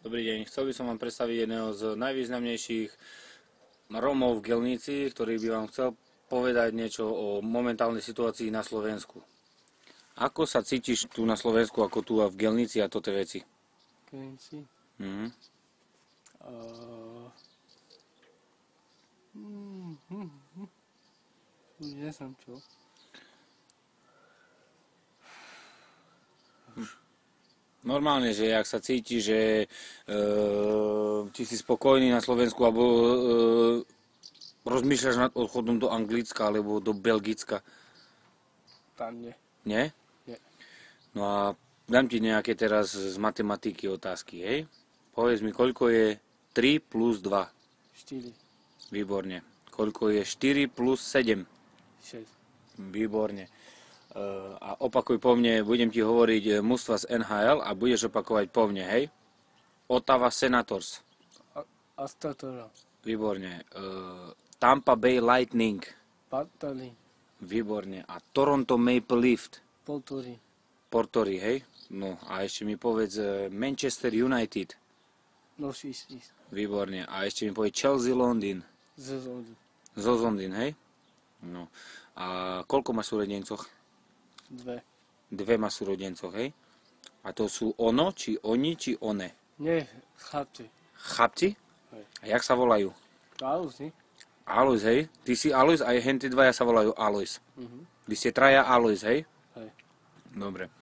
Dobrý deň, chcel by som vám predstaviť jedného z najvýznamnejších Romov v Gelnici, ktorý by vám chcel povedať niečo o momentálnej situácii na Slovensku. Ako sa cítiš tu na Slovensku, ako tu a v Gelnici a toto veci? Klinci. Mhm. Uh, mm, hm, hm. Už nie som čo. Normálne, že ak sa cíti, že e, či si spokojný na Slovensku, alebo e, rozmýšľaš nad odchodom do Anglicka alebo do Belgicka. Tam nie. Nie? Nie. No a dám ti nejaké teraz z matematiky otázky, hej? Povedz mi, koľko je 3 plus 2? 4, Výborne. Koľko je 4 plus 7? 6. Výborne. E, a opakuj po mne, budem ti hovoriť e, mužstva z NHL a budeš opakovať po mne, hej? Ottawa Senators. Astatora. Výborne. E, Tampa Bay Lightning. Patali. Výborne. A Toronto Maple Leaf. Poltori. Portory, hej? No a ešte mi povedz Manchester United. Nosis. is. Výborne. A ešte mi povedz Chelsea Londýn. Zezody. Zo Londýn, hej? No. A koľko máš súrodencoch? Dve. Dve má súrodencoch, hej? A to sú ono, či oni, či one? Nie, chlapci. Chlapci? Hej. A jak sa volajú? Alus, nie? Alois, hej? Ty si Alois a henty dvaja sa volajú Alois. Mhm. Vy ste traja Alois, hej? Hej. Dobre.